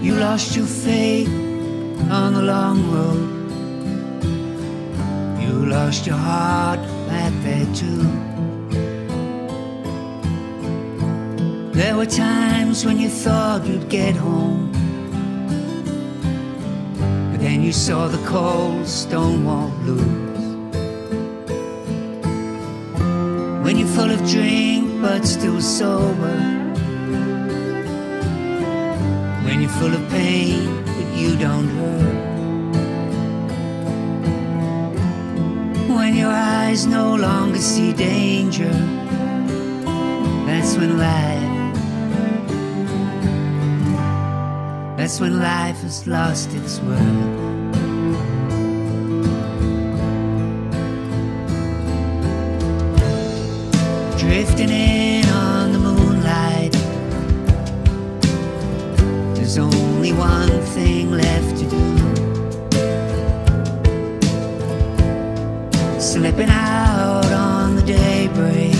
You lost your faith on the long road. You lost your heart back there too. There were times when you thought you'd get home. But then you saw the cold stone wall blues. When you're full of drink but still sober. You're full of pain but you don't hurt. When your eyes no longer see danger. That's when life That's when life has lost its worth. Drifting in There's only one thing left to do. Slipping out on the daybreak.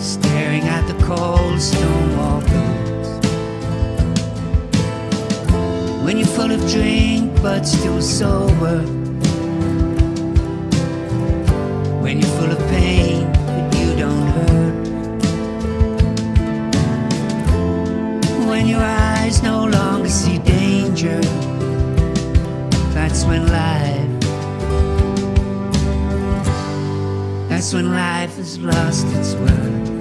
Staring at the cold stone wall blues. When you're full of drink but still sober. When you're full of pain That's when life. That's when life has lost its worth.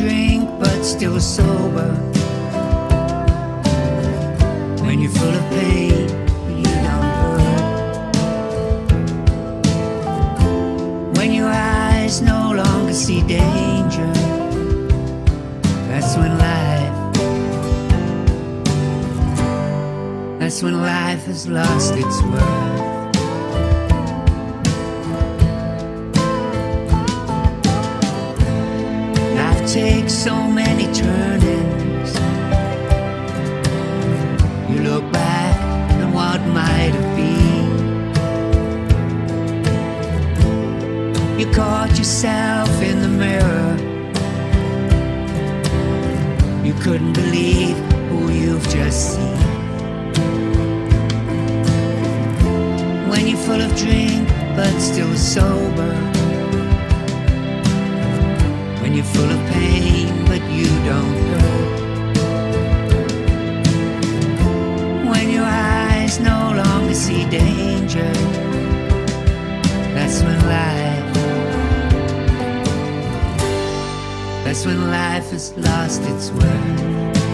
Drink but still sober. When you're full of pain you don't hurt. When your eyes no longer see danger. That's when life. That's when life has lost its worth. Takes so many turnings. You look back and what might have been. You caught yourself in the mirror. You couldn't believe who you've just seen. When you're full of drink but still sober. You're full of pain, but you don't hurt. When your eyes no longer see danger, that's when life. That's when life has lost its worth.